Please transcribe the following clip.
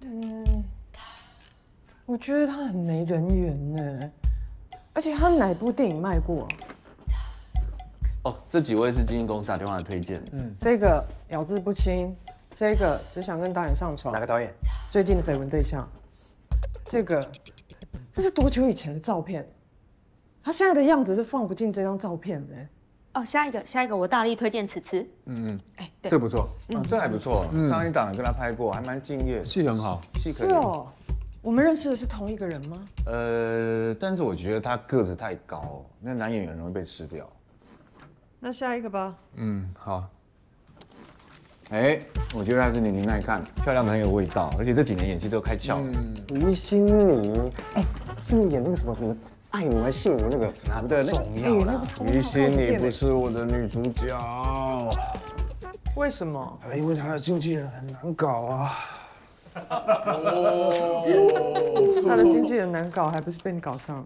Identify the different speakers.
Speaker 1: 嗯，我觉得他很没人缘呢，而且他哪部电影卖过？
Speaker 2: 哦，这几位是经纪公司打电话来推荐的。
Speaker 1: 嗯，这个咬字不清，这个只想跟导演上床。
Speaker 3: 哪个导演？
Speaker 1: 最近的绯闻对象。这个，这是多久以前的照片？他现在的样子是放不进这张照片的。
Speaker 4: 哦，下一个，下一个，我大力推荐此次。
Speaker 3: 嗯嗯，
Speaker 4: 哎，对，
Speaker 3: 这不错，
Speaker 5: 嗯，这还不错。上一档跟他拍过，还蛮敬业，
Speaker 3: 戏很好，
Speaker 5: 戏可以。
Speaker 1: 是哦，我们认识的是同一个人吗？
Speaker 5: 呃，但是我觉得他个子太高，那男演员容易被吃掉。
Speaker 1: 那下一个吧。
Speaker 3: 嗯，好。
Speaker 5: 哎，我觉得还是年龄耐看，漂亮的很有味道，而且这几年演技都开窍。
Speaker 3: 吴心怡，哎，是不是演那个什么什么爱你还信奴那个男的？
Speaker 5: 重要了。
Speaker 3: 于心你不是我的女主角。
Speaker 1: 为什么？
Speaker 3: 因为他的经纪人很难搞啊。
Speaker 1: 他的经纪人难搞，还不是被你搞上了？